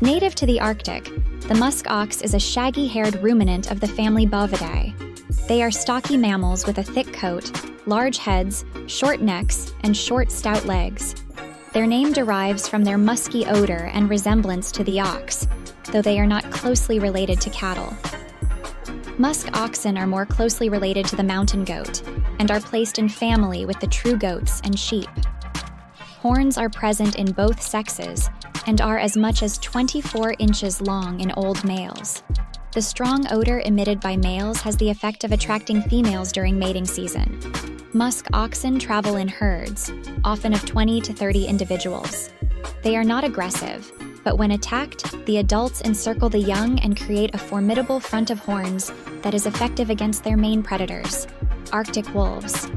Native to the Arctic, the musk ox is a shaggy haired ruminant of the family Bovidae. They are stocky mammals with a thick coat, large heads, short necks, and short, stout legs. Their name derives from their musky odor and resemblance to the ox, though they are not closely related to cattle. Musk oxen are more closely related to the mountain goat and are placed in family with the true goats and sheep. Horns are present in both sexes and are as much as 24 inches long in old males. The strong odor emitted by males has the effect of attracting females during mating season. Musk oxen travel in herds, often of 20 to 30 individuals. They are not aggressive, but when attacked, the adults encircle the young and create a formidable front of horns that is effective against their main predators, Arctic wolves.